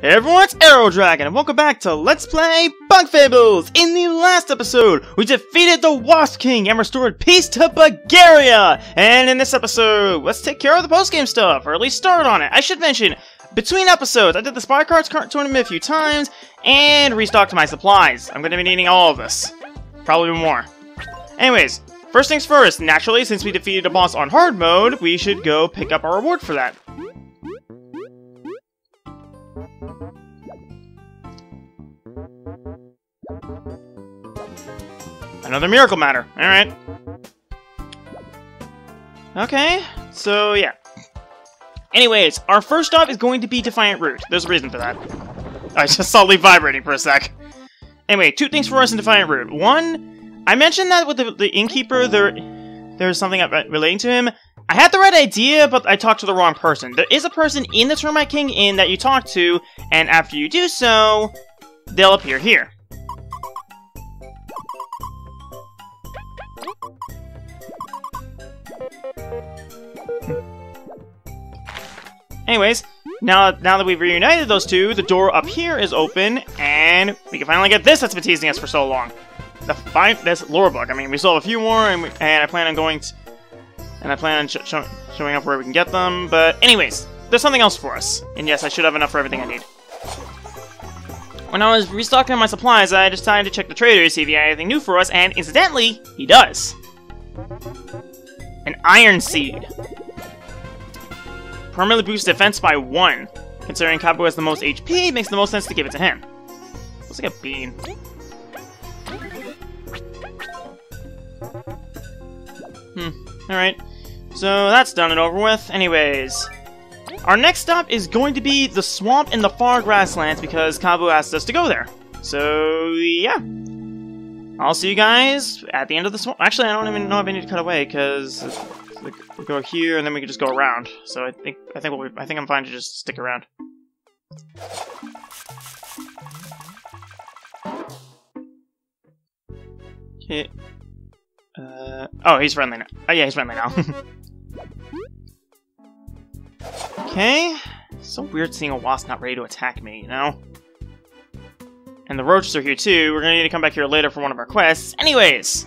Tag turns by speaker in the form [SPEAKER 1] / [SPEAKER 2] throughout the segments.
[SPEAKER 1] Hey everyone, it's AeroDragon, and welcome back to Let's Play Bug Fables! In the last episode, we defeated the Wasp King and restored peace to Bugaria! And in this episode, let's take care of the post-game stuff, or at least start on it. I should mention, between episodes, I did the Spy Cards tournament a few times, and restocked my supplies. I'm gonna be needing all of this. Probably more. Anyways, first things first, naturally, since we defeated a boss on hard mode, we should go pick up our reward for that. Another miracle matter. Alright. Okay, so yeah. Anyways, our first stop is going to be Defiant Root. There's a reason for that. I just saw Leif vibrating for a sec. Anyway, two things for us in Defiant Root. One, I mentioned that with the, the Innkeeper, there, there's something relating to him. I had the right idea, but I talked to the wrong person. There is a person in the Termite King Inn that you talk to, and after you do so, they'll appear here. Anyways, now now that we've reunited those two, the door up here is open, and we can finally get this that's been teasing us for so long. The find this lore book. I mean, we still have a few more, and, we, and I plan on going, to, and I plan on sh sh showing up where we can get them. But anyways, there's something else for us, and yes, I should have enough for everything I need. When I was restocking my supplies, I decided to check the trader to see if he had anything new for us, and incidentally, he does. An Iron Seed. Permanently boosts defense by 1. Considering Kabbu has the most HP, it makes the most sense to give it to him. Looks like a bean. Hmm, alright. So that's done and over with. Anyways, our next stop is going to be the swamp in the far grasslands because Kabbu asked us to go there. So, yeah. I'll see you guys at the end of the swamp. Actually, I don't even know if I need to cut away because we go here and then we can just go around. So I think I think we'll be, I think I'm fine to just stick around. Okay. Uh, oh, he's friendly now. Oh yeah, he's friendly now. okay. so weird seeing a wasp not ready to attack me, you know? And the roaches are here too. We're gonna need to come back here later for one of our quests. Anyways!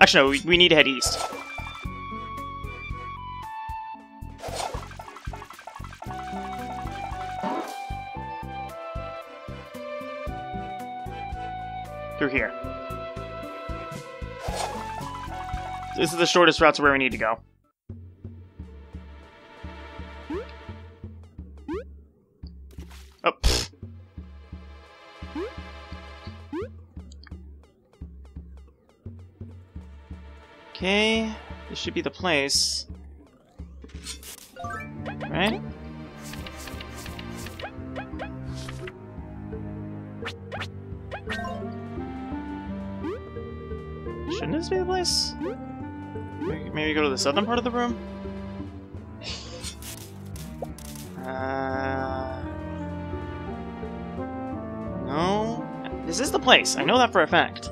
[SPEAKER 1] Actually, no, we, we need to head east. Through here. This is the shortest route to where we need to go. Okay, this should be the place. Right? Shouldn't this be the place? Maybe go to the southern part of the room? Uh... No? This is the place, I know that for a fact.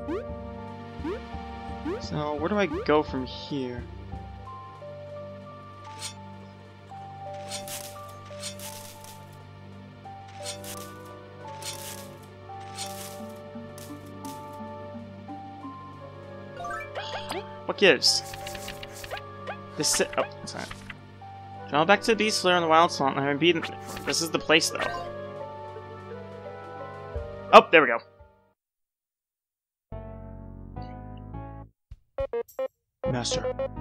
[SPEAKER 1] Where do I go from here? What gives? This oh, that's not. Travel back to the Beast Slayer on the Wild Swamp. I haven't beaten. This is the place, though. Oh, there we go.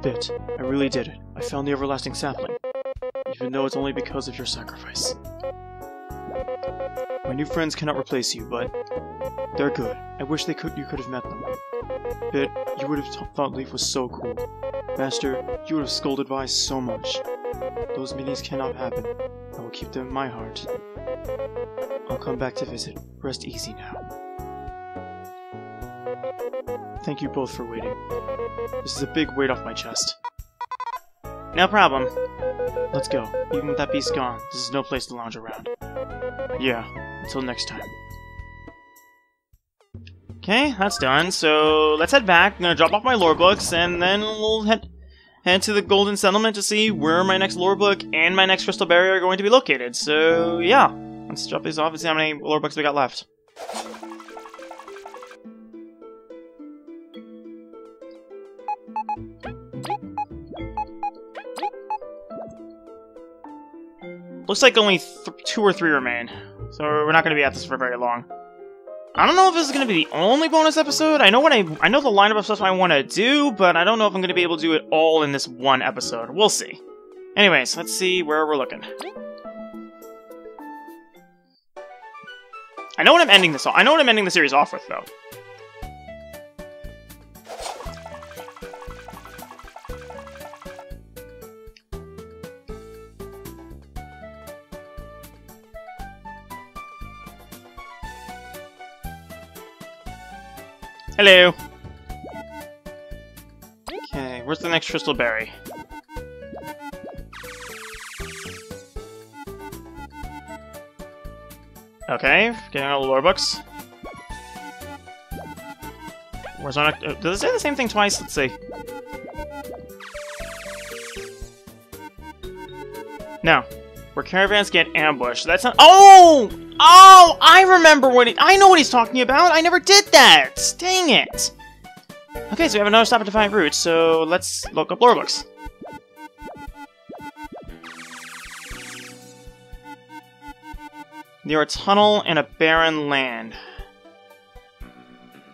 [SPEAKER 2] Bit, I really did it. I found the everlasting sapling. Even though it's only because of your sacrifice. My new friends cannot replace you, but they're good. I wish they could you could have met them. Bit, you would have thought Leif was so cool. Master, you would have scolded Vi so much. Those meetings cannot happen. I will keep them in my heart. I'll come back to visit. Rest easy now. Thank you both for waiting. This is a big weight off my chest.
[SPEAKER 1] No problem.
[SPEAKER 2] Let's go. Even with that beast gone, this is no place to lounge around. Yeah, until next time.
[SPEAKER 1] Okay, that's done. So let's head back. I'm gonna drop off my lore books, and then we'll head head to the Golden Settlement to see where my next lore book and my next crystal barrier are going to be located. So yeah, let's drop these off and see how many lore books we got left. Looks like only two or three remain, so we're not going to be at this for very long. I don't know if this is going to be the only bonus episode. I know what I I know the lineup of stuff I want to do, but I don't know if I'm going to be able to do it all in this one episode. We'll see. Anyways, let's see where we're looking. I know what I'm ending this. I know what I'm ending the series off with, though. Hello. Okay, where's the next crystal berry? Okay, getting all the lore books. Where's our... Uh, does it say the same thing twice? Let's see. No. Where caravans get ambushed. That's not- Oh! Oh! I remember what he- I know what he's talking about! I never did that! Dang it! Okay, so we have another stop at Defiant Roots, so let's look up lore books. Near a tunnel in a barren land.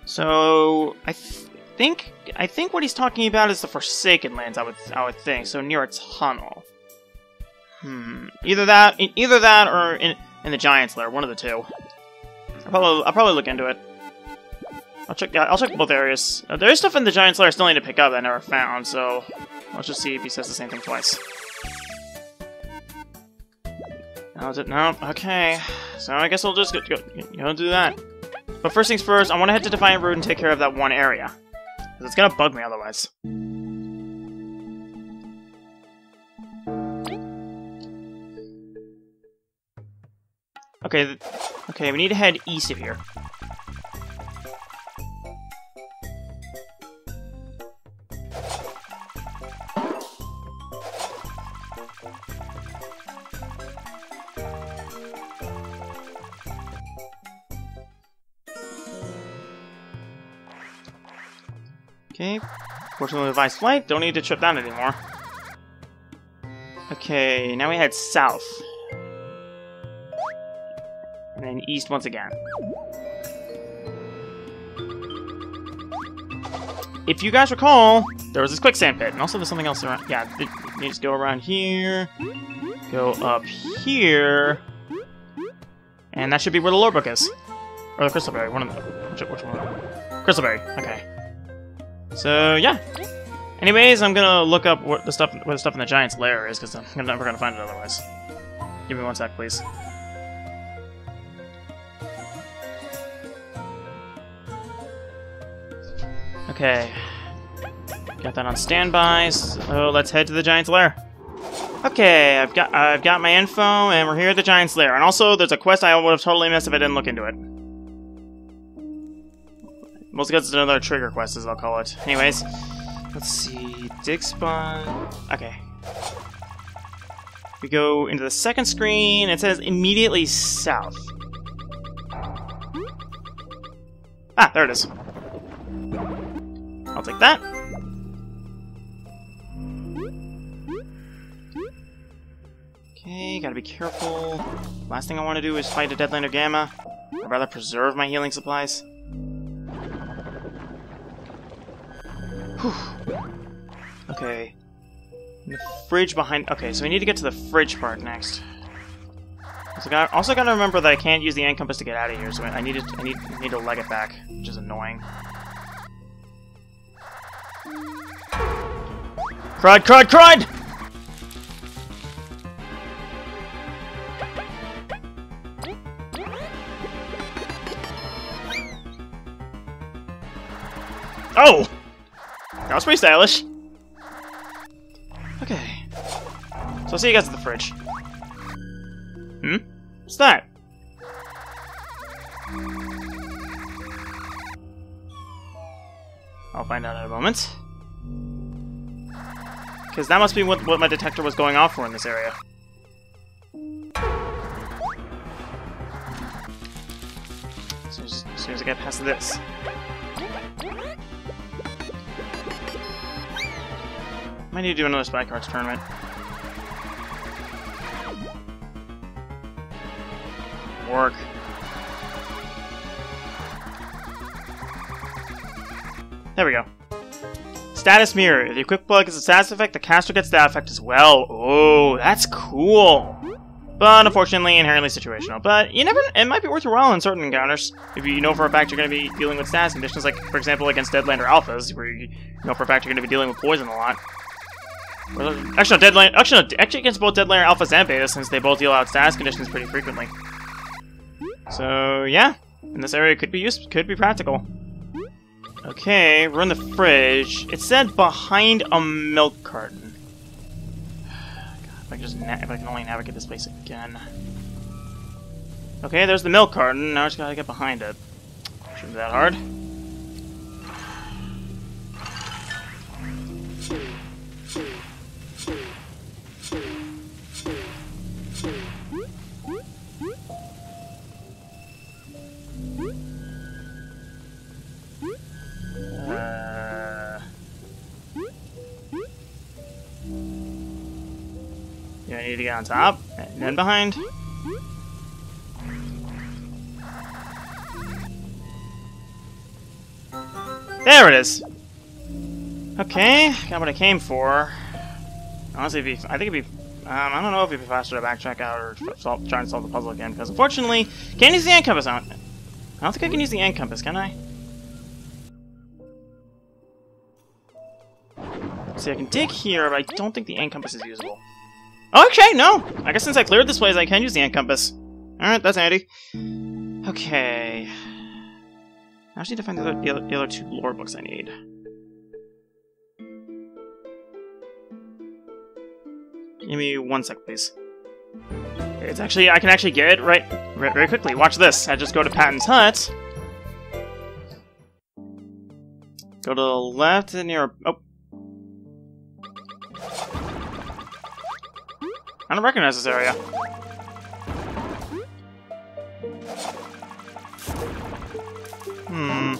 [SPEAKER 1] So I th think I think what he's talking about is the Forsaken Lands. I would I would think so near a tunnel. Hmm. Either that, either that, or in in the Giant's Lair. One of the two. I'll probably I'll probably look into it. I'll check. I'll check both areas. Uh, there is stuff in the Giant's Lair I still need to pick up that I never found. So let's just see if he says the same thing twice. Now is it? No. Okay. So I guess I'll just go, go, go do that. But first things first, I want to head to Defiant Root and take care of that one area. Because it's gonna bug me otherwise. Okay, okay, we need to head east of here. Okay, fortunately device flight, don't need to trip down anymore. Okay, now we head south. East once again. If you guys recall, there was this quicksand pit, and also there's something else around. Yeah, you just go around here, go up here, and that should be where the lore book is. Or the crystal berry, one of the. Which, which one? Crystal berry, okay. So yeah. Anyways, I'm gonna look up what the stuff what the stuff in the giant's lair is because I'm never gonna find it otherwise. Give me one sec, please. Okay. Got that on standby. So let's head to the giant's lair. Okay, I've got I've got my info, and we're here at the giant's lair. And also, there's a quest I would have totally missed if I didn't look into it. Most because it's another trigger quest, as I'll call it. Anyways, let's see. Dig spot. Okay. We go into the second screen. It says immediately south. Ah, there it is. I'll take that. Okay, gotta be careful. Last thing I want to do is fight a Deadlander Gamma. I'd rather preserve my healing supplies. Whew. Okay. The fridge behind... Okay, so we need to get to the fridge part next. So I also gotta remember that I can't use the end compass to get out of here, so I need to, I need, I need to leg it back, which is annoying. Crud, cried, cried! Oh! That was pretty stylish. Okay. So I'll see you guys at the fridge. Hmm? What's that? I'll find out in a moment. Because that must be what, what my detector was going off for in this area. As soon as, as, soon as I get past this. Might need to do another Spy Cards tournament. Work. There we go. Status Mirror. If you quick plug gets a status effect, the caster gets that effect as well. Oh, that's cool. But unfortunately, inherently situational. But you never. It might be worth your while in certain encounters if you know for a fact you're going to be dealing with status conditions, like for example against Deadlander Alphas, where you know for a fact you're going to be dealing with poison a lot. Actually, no. Actually, no, actually against both Deadlander Alphas and Betas, since they both deal out status conditions pretty frequently. So yeah, in this area could be used, could be practical. Okay, we're in the fridge. It said behind a milk carton. God, if I just if I can only navigate this place again. Okay, there's the milk carton. Now I just gotta get behind it. Shouldn't be that hard. I need to get on top and then behind. There it is. Okay, got what I came for. Honestly, be, I think it'd be. Um, I don't know if it'd be faster to backtrack out or solve, try and solve the puzzle again, because unfortunately, can't use the end compass on. I don't think I can use the end compass, can I? See, I can dig here, but I don't think the end compass is usable. Okay, no! I guess since I cleared this place, I can use the end compass. Alright, that's handy. Okay. I just need to find the other, the other, the other two lore books I need. Give me one sec, please. It's actually, I can actually get it right, right very quickly. Watch this. I just go to Patton's Hut. Go to the left and near. Oh. I don't recognize this area. Hmm.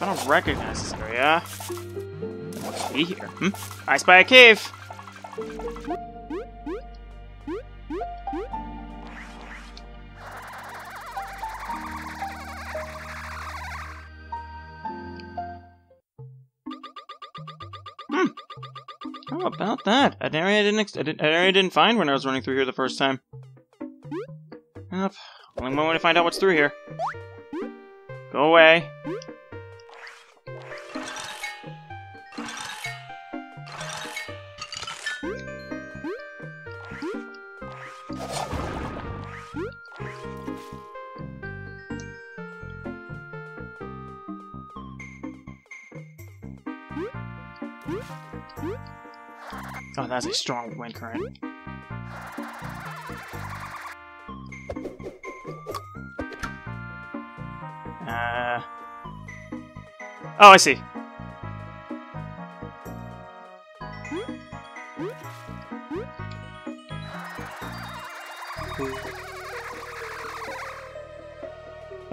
[SPEAKER 1] I don't recognize this area, be here. Hmm? I spy a cave. How about that? An area I didn't, ex- an area I didn't find when I was running through here the first time. Yep. Only one way to find out what's through here. Go away. That's a strong wind current. Uh. Oh, I see.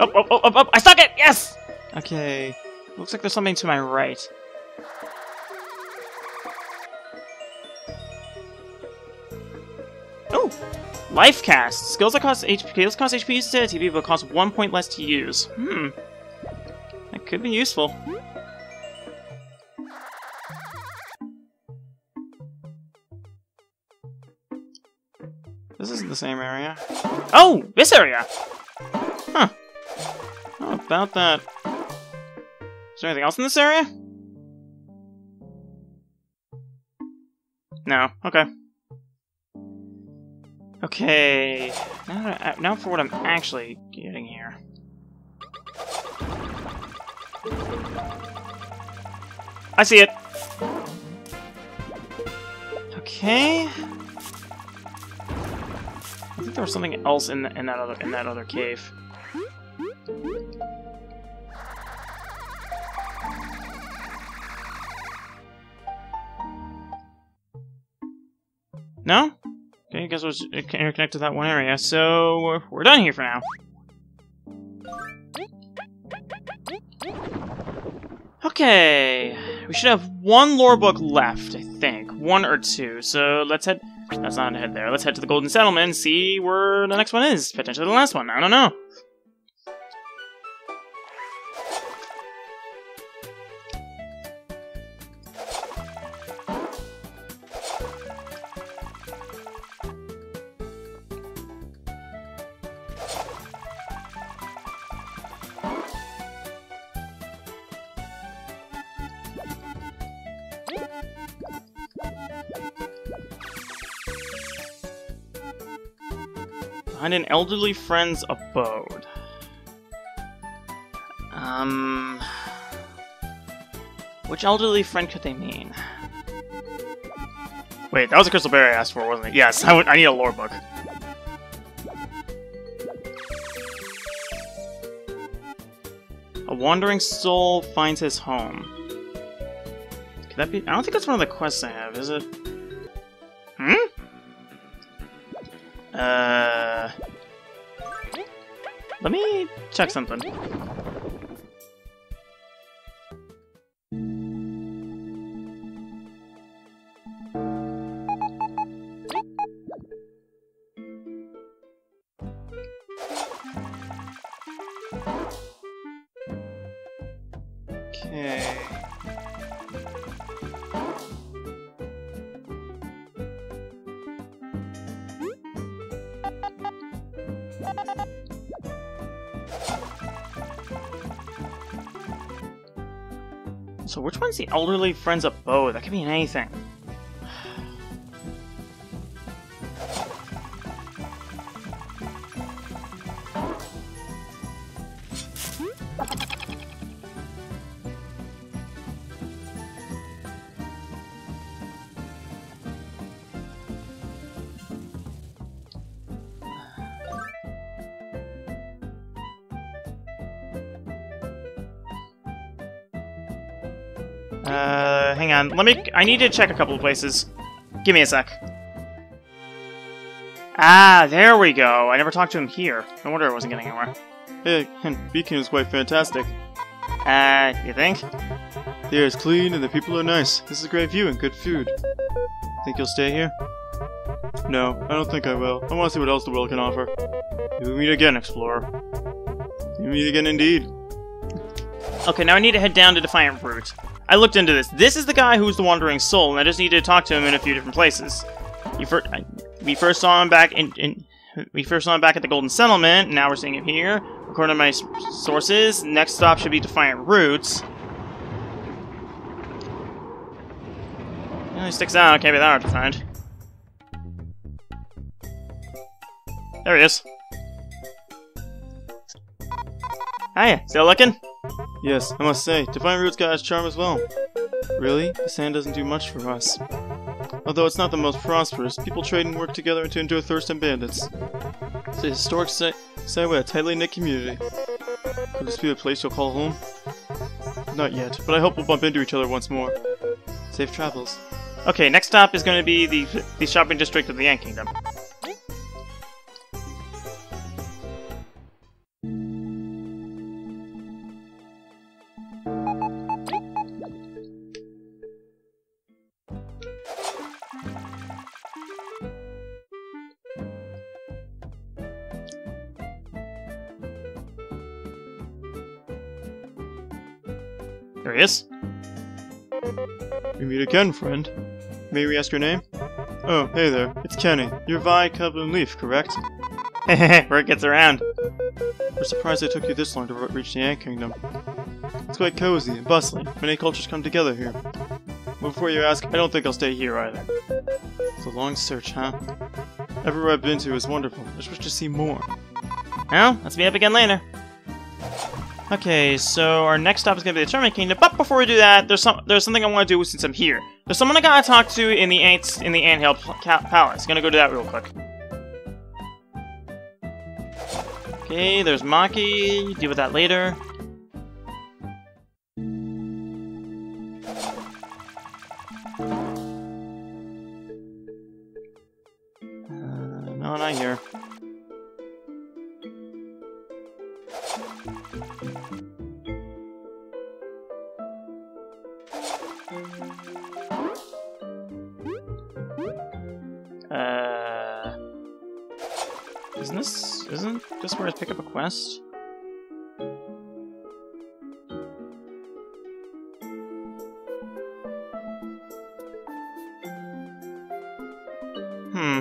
[SPEAKER 1] Oh, oh, oh, oh, oh, I stuck it! Yes! Okay. Looks like there's something to my right. Life cast. Skills that cost HP skills cost HP used to TP but cost one point less to use. Hmm. That could be useful. This isn't the same area. Oh! This area! Huh. How about that? Is there anything else in this area? No. Okay. Okay. Now, now for what I'm actually getting here. I see it. Okay. I think there was something else in, the, in that other in that other cave. No? Okay, I guess it was interconnected to that one area, so we're, done here for now. Okay, we should have one lore book left, I think. One or two, so let's head... Let's not head there. Let's head to the Golden Settlement and see where the next one is. Potentially the last one, I don't know. Find an elderly friend's abode. Um... Which elderly friend could they mean? Wait, that was a crystal berry I asked for, wasn't it? Yes, I, I need a lore book. A wandering soul finds his home. Could that be? I don't think that's one of the quests I have, is it? Check something. Okay. So which one's the elderly friend's of Bo? That could mean anything. On. Let me. I need to check a couple of places. Give me a sec. Ah, there we go. I never talked to him here. No wonder I wasn't getting anywhere.
[SPEAKER 2] Hey, and Beacon is quite fantastic.
[SPEAKER 1] Uh, you think?
[SPEAKER 2] The air is clean and the people are nice. This is a great view and good food. Think you'll stay here? No, I don't think I will. I want to see what else the world can offer.
[SPEAKER 1] We meet again, explorer.
[SPEAKER 2] We meet again indeed.
[SPEAKER 1] Okay, now I need to head down to Defiant Root. I looked into this. This is the guy who's the Wandering Soul, and I just need to talk to him in a few different places. You we first saw him back in, in, we first saw him back at the Golden Settlement. And now we're seeing him here. According to my sources, next stop should be Defiant Roots. He sticks out. Can't be that hard to find. There he is. Hiya, still looking?
[SPEAKER 2] Yes, I must say, Defiant Root's got its charm as well. Really? The sand doesn't do much for us. Although it's not the most prosperous, people trade and work together to endure thirst and bandits. It's a historic site, with a tightly knit community. Could this be the place you'll call home? Not yet, but I hope we'll bump into each other once more. Safe travels.
[SPEAKER 1] Okay, next stop is going to be the the shopping district of the Ant Kingdom. There.
[SPEAKER 2] We meet again, friend. May we ask your name? Oh, hey there. It's Kenny. You're Vi Kabbu and Leif, correct?
[SPEAKER 1] Where it gets around.
[SPEAKER 2] We're surprised it took you this long to reach the Ant Kingdom. It's quite cozy and bustling. Many cultures come together here. But before you ask, I don't think I'll stay here either. It's a long search, huh? Everywhere I've been to is wonderful. I just wish to see more.
[SPEAKER 1] Well, let's meet up again later. Okay, so our next stop is gonna be the Tournament Kingdom. But before we do that, there's some there's something I want to do since I'm here. There's someone I gotta talk to in the ants in the anthill palace. Gonna go do that real quick. Okay, there's Maki. Deal with that later. Quest? Hmm.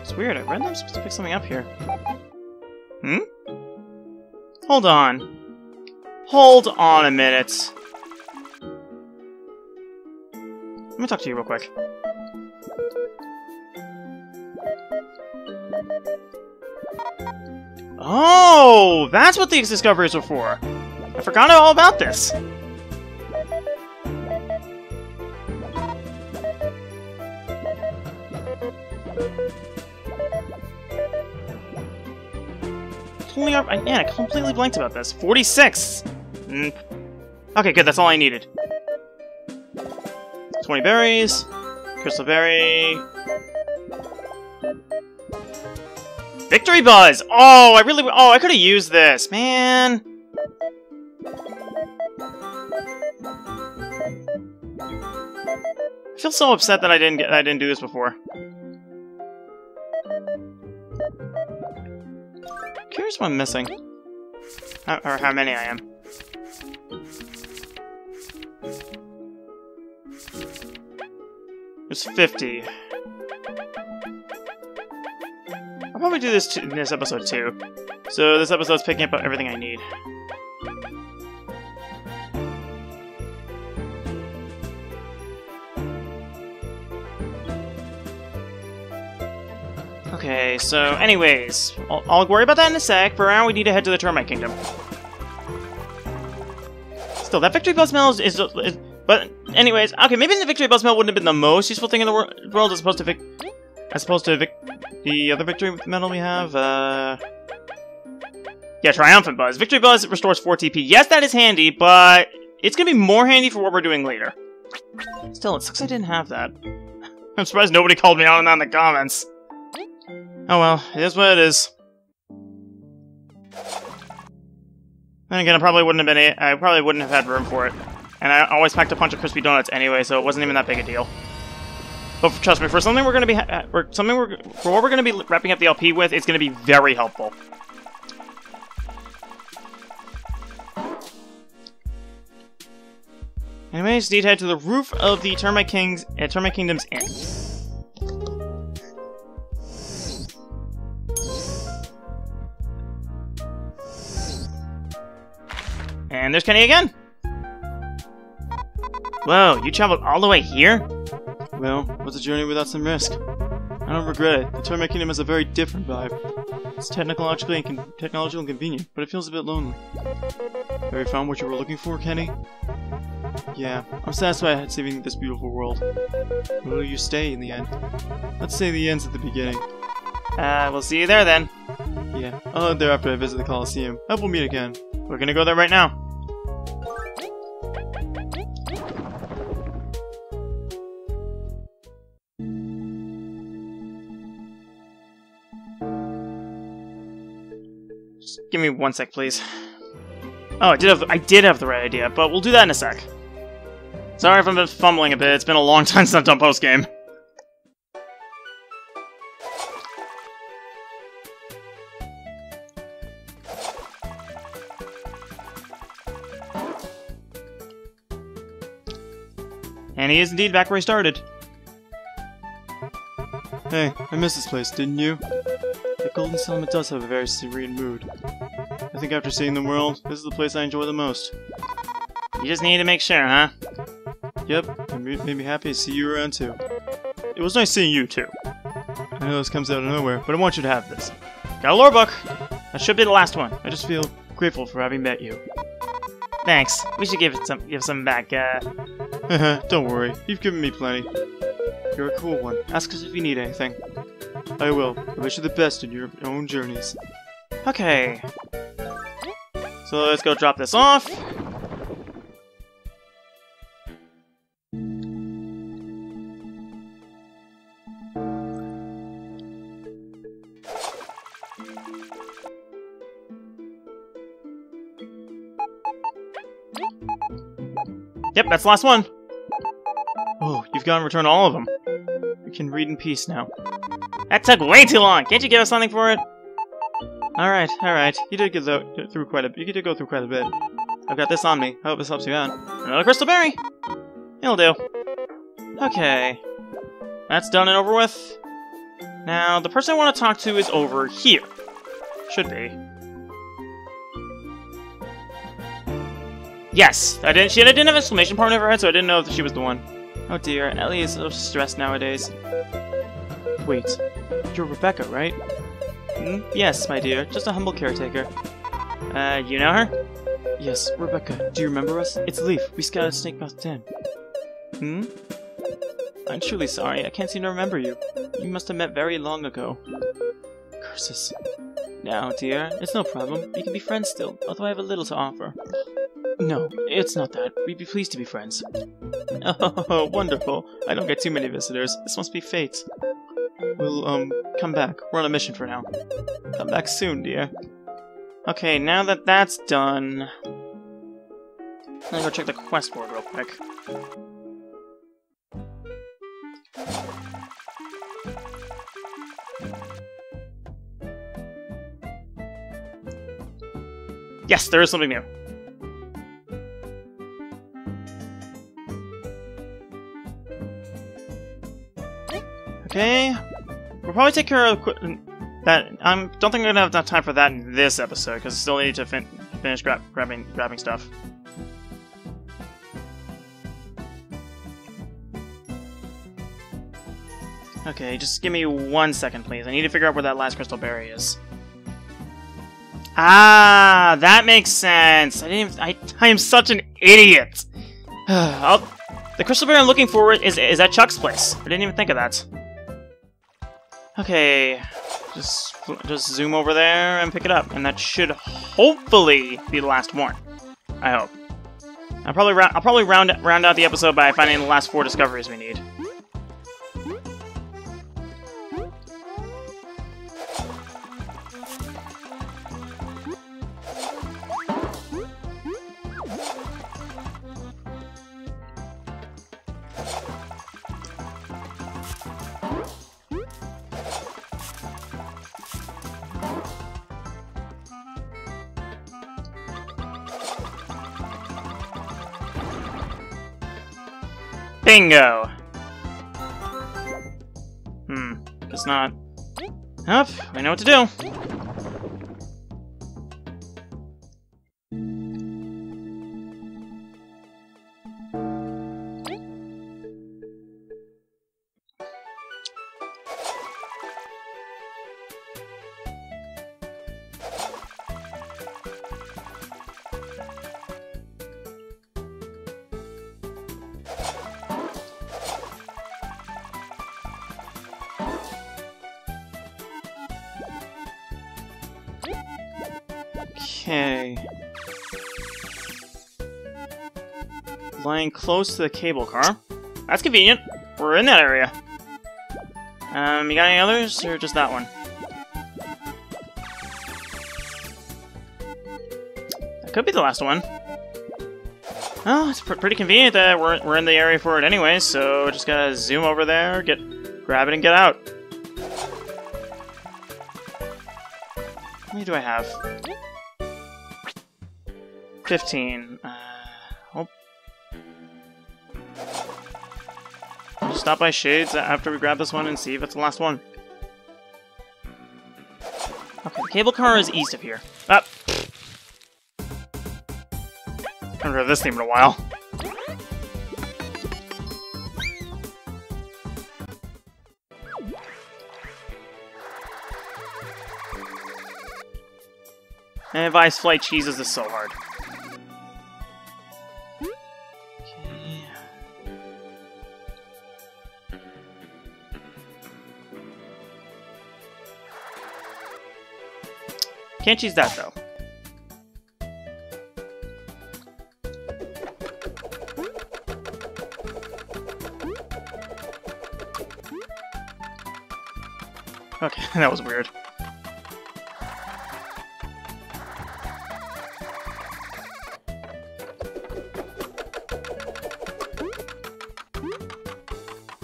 [SPEAKER 1] It's weird. I read I'm supposed to pick something up here. Hmm? Hold on. Hold on a minute. Let me talk to you real quick. Oh, that's what these discoveries were for. I forgot all about this. Yeah, I completely blanked about this. 46! Mm. Okay, good, that's all I needed. 20 berries, crystal berry, Victory Buzz! Oh, I really... Oh, I could have used this, man! I feel so upset that I didn't get... I didn't do this before. Curious what I'm missing. Or how many I am. There's 50. I'll probably do this in this episode too. So this episode's picking up everything I need. Okay, so anyways, I'll, I'll, worry about that in a sec. For now, we need to head to the Termite Kingdom. Still, that Victory Buzz Medal is, is, is, But anyways, okay, maybe the Victory Buzz Medal wouldn't have been the most useful thing in the wor world as opposed to Vic as opposed to Vic the other victory medal we have, uh... Yeah, Triumphant Buzz. Victory Buzz restores 4 TP. Yes, that is handy, but it's gonna be more handy for what we're doing later. Still, it sucks I didn't have that. I'm surprised nobody called me out on that in the comments. Oh well, it is what it is. Then again, I probably wouldn't have been. I probably wouldn't have had room for it, and I always packed a bunch of crispy donuts anyway, so it wasn't even that big a deal. But for, trust me, for something we're going to be, for something we're, for what we're going to be wrapping up the LP with, it's going to be very helpful. Anyways, need to head to the roof of the Termite King's, uh, Termite Kingdom's Inn. And there's Kenny again! Whoa, you traveled all the way here?
[SPEAKER 2] Well, what's a journey without some risk? I don't regret it. The Termite Kingdom has a very different vibe. It's technologically and technological and convenient, but it feels a bit lonely. Have you found what you were looking for, Kenny? Yeah, I'm satisfied at saving this beautiful world. Where will you stay in the end? Let's say the end's at the beginning.
[SPEAKER 1] Uh, we'll see you there then.
[SPEAKER 2] Yeah, I'll head there after I visit the Coliseum. Hope we'll meet again.
[SPEAKER 1] We're gonna go there right now. Give me one sec, please. Oh, I did have I did have the right idea, but we'll do that in a sec. Sorry if I'm fumbling a bit. It's been a long time since I've done post game. And he is indeed back where he started.
[SPEAKER 2] Hey, I missed this place, didn't you? The Golden Settlement does have a very serene mood. I think after seeing the world, this is the place I enjoy the most.
[SPEAKER 1] You just need to make sure, huh?
[SPEAKER 2] Yep, it made me happy to see you around too.
[SPEAKER 1] It was nice seeing you too.
[SPEAKER 2] I know this comes out of nowhere, but I want you to have this.
[SPEAKER 1] Got a lore book! That should be the last one.
[SPEAKER 2] I just feel grateful for having met you.
[SPEAKER 1] Thanks. We should give it some give some back, uh...
[SPEAKER 2] Don't worry, you've given me plenty. You're a cool one. Ask us if you need anything. I will. I wish you the best in your own journeys.
[SPEAKER 1] Okay. So let's go drop this off. Yep, that's the last one.
[SPEAKER 2] Oh, you've gotten return all of them. You can read in peace now.
[SPEAKER 1] That took way too long! Can't you give us something for it?
[SPEAKER 2] Alright, alright. You did get through quite a you did go through quite a bit. I've got this on me. I hope this helps you out.
[SPEAKER 1] Another crystal berry. It'll do. Okay. That's done and over with. Now, the person I want to talk to is over here. Should be. Yes, I didn't. She didn't have exclamation point over her head, so I didn't know if she was the one.
[SPEAKER 2] Oh dear, Ellie is so stressed nowadays. Wait, you're Rebecca, right?
[SPEAKER 1] Hmm?
[SPEAKER 2] Yes, my dear, just a humble caretaker.
[SPEAKER 1] Uh, you know her?
[SPEAKER 2] Yes, Rebecca. Do you remember us? It's Leif. We scouted Snakemouth Den.
[SPEAKER 1] Hmm?
[SPEAKER 2] I'm truly sorry. I can't seem to remember you. You must have met very long ago. Curses. Now, dear, it's no problem. We can be friends still, although I have a little to offer. No, it's not that. We'd be pleased to be friends. Oh, wonderful. I don't get too many visitors. This must be fate. We'll, um, come back. We're on a mission for now. Come back soon, dear.
[SPEAKER 1] Okay, now that that's done... Let me go check the quest board real quick. Yes, there is something new. Okay, we'll probably take care of that. I don't think I'm gonna have enough time for that in this episode because I still need to fin finish gra grabbing grabbing stuff. Okay, just give me one second, please. I need to figure out where that last crystal berry is. Ah, that makes sense. I didn't. I I am such an idiot. I'll, the crystal berry I'm looking for is is at Chuck's place. I didn't even think of that. Okay, just just zoom over there and pick it up, and that should hopefully be the last one. I hope. I'll probably I'll probably round round out the episode by finding the last four discoveries we need. Bingo! Hmm, guess not. Up, I know what to do. Close to the cable car. That's convenient. We're in that area. Um, you got any others, or just that one? That could be the last one. Oh, it's pr pretty convenient that we're, we're in the area for it anyway, so just gotta zoom over there, get grab it, and get out. How many do I have? 15. Uh, stop by Shades after we grab this one and see if it's the last one. Okay, the cable car is east of here. Up. Ah. Haven't heard this theme in a while. And Vice Flight cheeses is so hard. Can't use that, though. Okay, that was weird.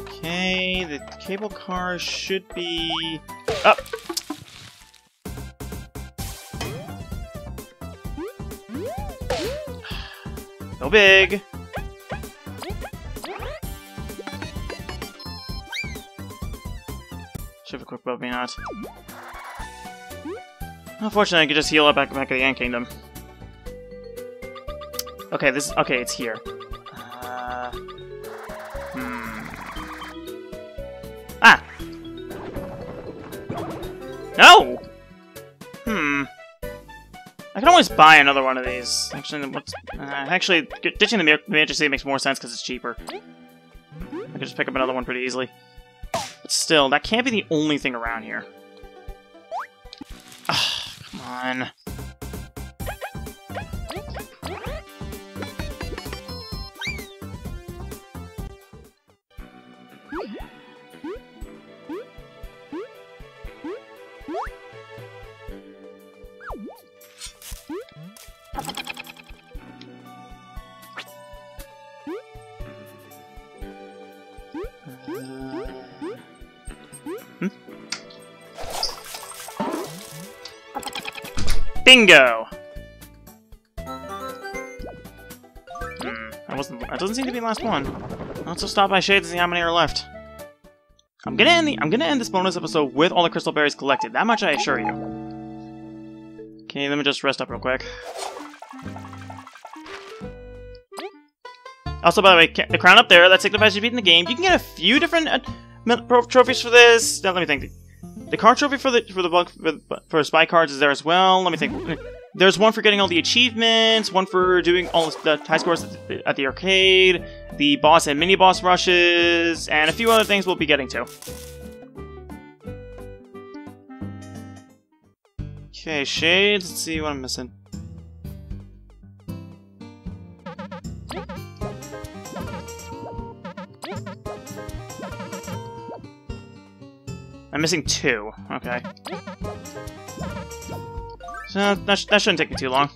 [SPEAKER 1] Okay, the cable car should be up. Big. Should have a quick me not. Unfortunately, I could just heal up back back at the Ant Kingdom. Okay, this okay, it's here. Uh, hmm. Ah! No! I can always buy another one of these. Actually, what's uh, actually ditching the Majesty makes more sense because it's cheaper. I can just pick up another one pretty easily. But still, that can't be the only thing around here. Ah, come on. Bingo! Hmm, that wasn't. That doesn't seem to be the last one. Let's just stop by Shades and see how many are left. I'm gonna end the. I'm gonna end this bonus episode with all the crystal berries collected. That much I assure you. Okay, let me just rest up real quick. Also, by the way, the crown up there, that signifies you've beaten the game. You can get a few different uh, trophies for this. Now, let me think. The card trophy for the for the bug for, for spy cards is there as well. Let me think. There's one for getting all the achievements, one for doing all the high scores at the, at the arcade, the boss and mini boss rushes, and a few other things we'll be getting to. Okay, shades. Let's see what I'm missing. I'm missing two. Okay. So that, sh that shouldn't take me too long.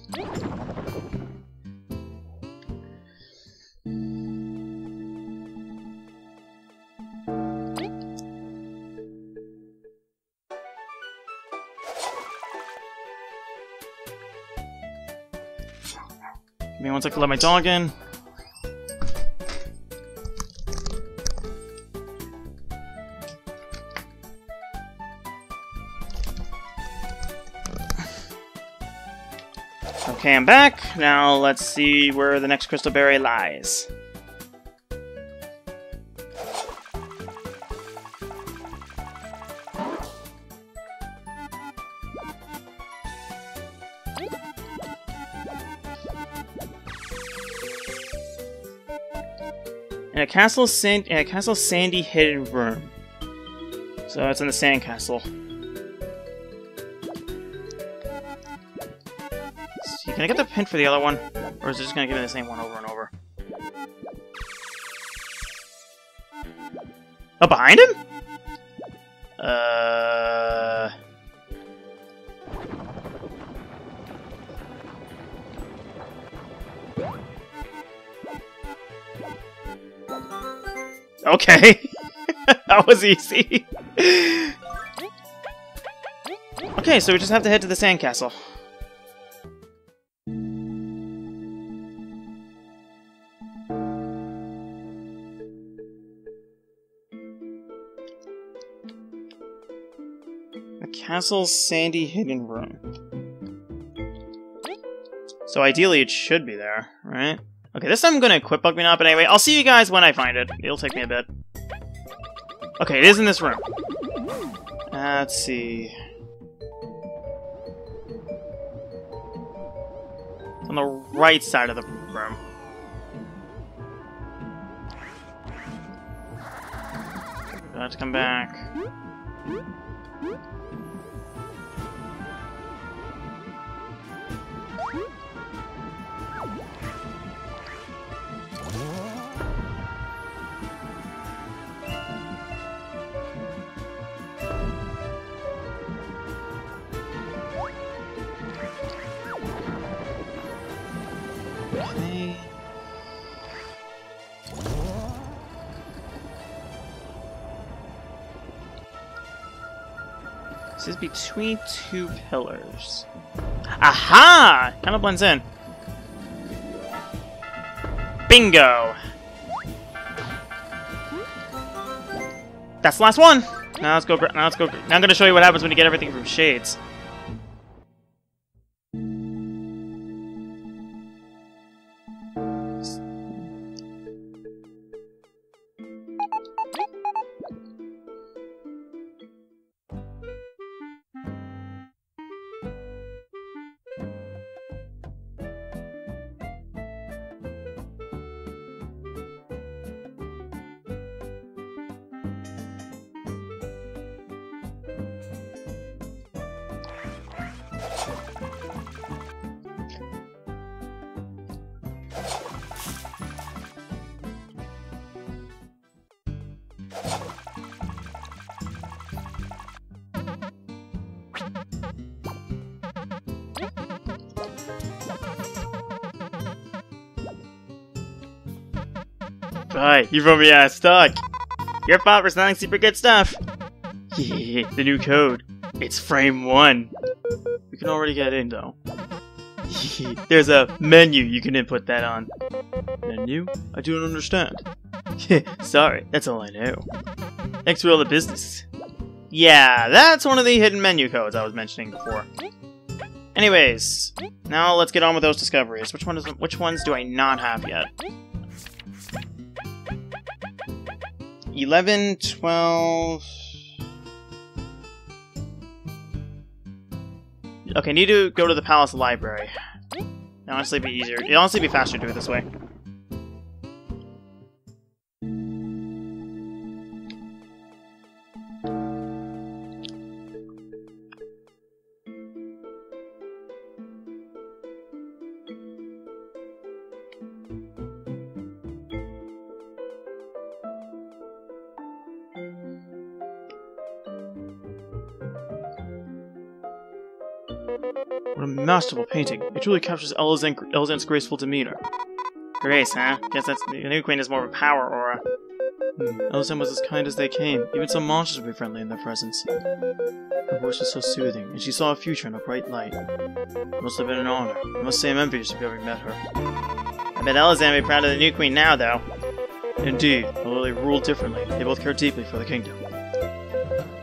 [SPEAKER 1] Give me one second to let my dog in. Okay, I'm back. Now let's see where the next crystal berry lies. In a castle sand in a castle sandy hidden room. So it's in the sand Can I get the pin for the other one? Or is it just gonna give me the same one over and over? Oh, behind him? Uh... Okay. that was easy. okay, so we just have to head to the sandcastle. Castle's sandy hidden room. So ideally it should be there, right? Okay, this time I'm gonna equip Bug-Me-Not, but anyway, I'll see you guys when I find it. It'll take me a bit. Okay, it is in this room. Uh, let's see. On the right side of the room. Got to come back. Is between two pillars. Aha! Kind of blends in. Bingo! That's the last one! Now let's go. Now let's go. Now I'm gonna show you what happens when you get everything from Shades. Hi, you wrote me out stuck. Your fault for selling super good stuff. the new code. It's frame one. We can already get in though. There's a menu you can input that on.
[SPEAKER 2] Menu? I don't understand.
[SPEAKER 1] Sorry, that's all I know. Thanks for all the business. Yeah, that's one of the hidden menu codes I was mentioning before. Anyways, now let's get on with those discoveries. Which one is which ones do I not have yet? 11, 12... Okay, need to go to the palace library. It'd honestly be easier. It'd honestly be faster to do it this way.
[SPEAKER 2] Masterful painting. It truly captures Elizant's graceful demeanor.
[SPEAKER 1] Grace, huh? Guess that's the new queen is more of a power aura.
[SPEAKER 2] Hmm. Elizant was as kind as they came. Even some monsters would be friendly in their presence. Her voice was so soothing, and she saw a future in a bright light. It must have been an honor. I must say I'm envious of having met her.
[SPEAKER 1] I bet Elizant would be proud of the new queen now, though.
[SPEAKER 2] Indeed, although they ruled differently, they both cared deeply for the kingdom.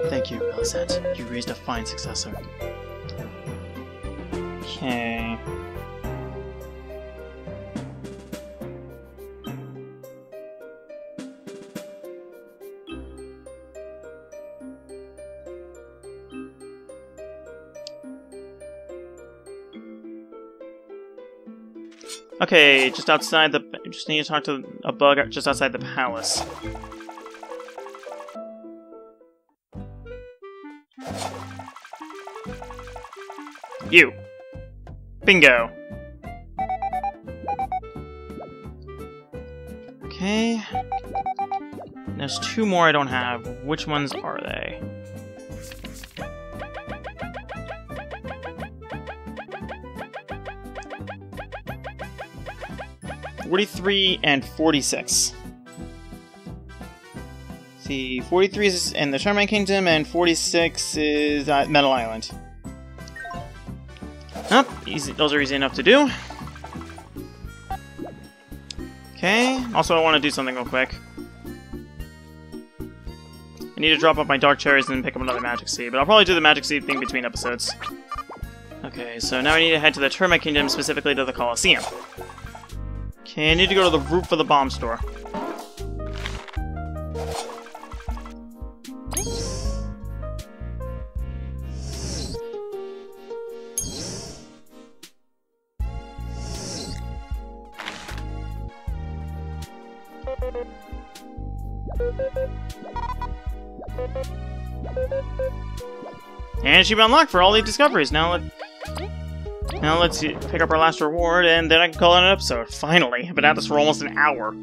[SPEAKER 2] Thank you, Elzant. You raised a fine successor.
[SPEAKER 1] Okay. Okay, just outside the... Just need to talk to a bug just outside the palace. You. Bingo. Okay. There's two more I don't have. Which ones are they? Forty-three and forty-six. See, forty-three is in the Charming Kingdom, and forty-six is at Metal Island. Easy. Those are easy enough to do. Okay. Also, I want to do something real quick. I need to drop off my Dark Cherries and pick up another Magic Seed, but I'll probably do the Magic Seed thing between episodes. Okay, so now I need to head to the Termite Kingdom, specifically to the Colosseum. Okay, I need to go to the roof of the bomb store. Achievement unlocked for all the discoveries. Now let now let's pick up our last reward, and then I can call it an episode. Finally, I've been at this for almost an hour.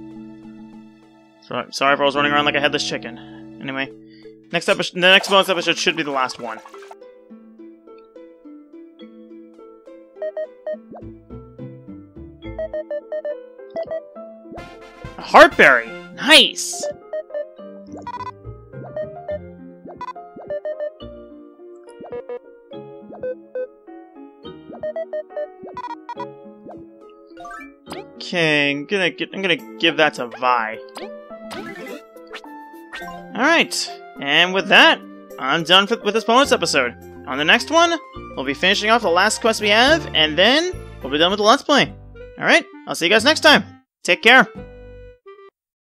[SPEAKER 1] So, sorry if I was running around like a headless chicken. Anyway, next episode, the next bonus episode should be the last one. Heartberry! Nice! Okay, I'm gonna get, I'm gonna give that to Vi. Alright, and with that, I'm done for, with this bonus episode. On the next one, we'll be finishing off the last quest we have, and then we'll be done with the Let's Play. Alright, I'll see you guys next time. Take care.